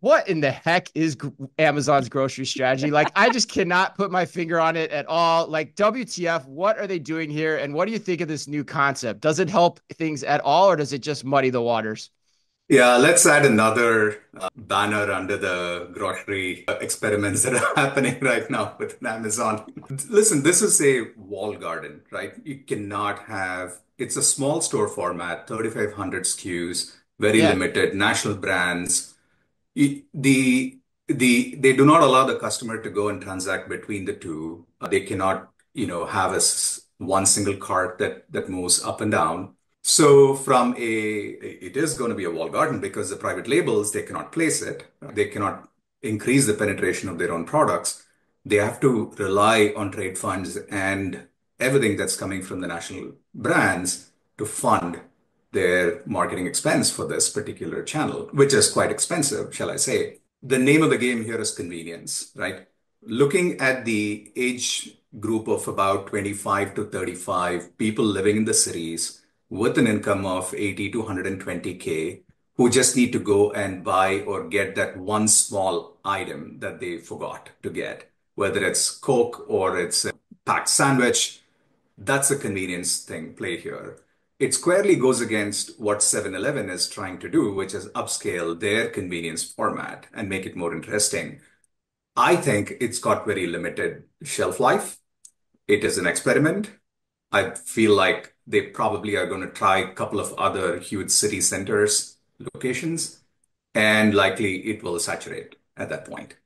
what in the heck is Amazon's grocery strategy? Like, I just cannot put my finger on it at all. Like, WTF, what are they doing here? And what do you think of this new concept? Does it help things at all, or does it just muddy the waters? Yeah, let's add another uh, banner under the grocery uh, experiments that are happening right now with Amazon. Listen, this is a wall garden, right? You cannot have, it's a small store format, 3,500 SKUs, very Yeah. limited, national brands. Y- The the they do not allow the customer to go and transact between the two. Uh, They cannot, you know, have one single cart that that moves up and down. So from a it is going to be a wall garden because the private labels they cannot place it. They cannot increase the penetration of their own products. They have to rely on trade funds and everything that's coming from the national brands to fund their marketing expense for this particular channel, which is quite expensive, shall I say. The name of the game here is convenience, right? Looking at the age group of about 25 to 35 people living in the cities with an income of 80 to 120K who just need to go and buy or get that one small item that they forgot to get, whether it's Coke or it's a packed sandwich. That's a convenience thing play here. It squarely goes against what Seven Eleven is trying to do, which is upscale their convenience format and make it more interesting. I think it's got very limited shelf life. It is an experiment. I feel like they probably are going to try a couple of other huge city centers locations, and likely it will saturate at that point.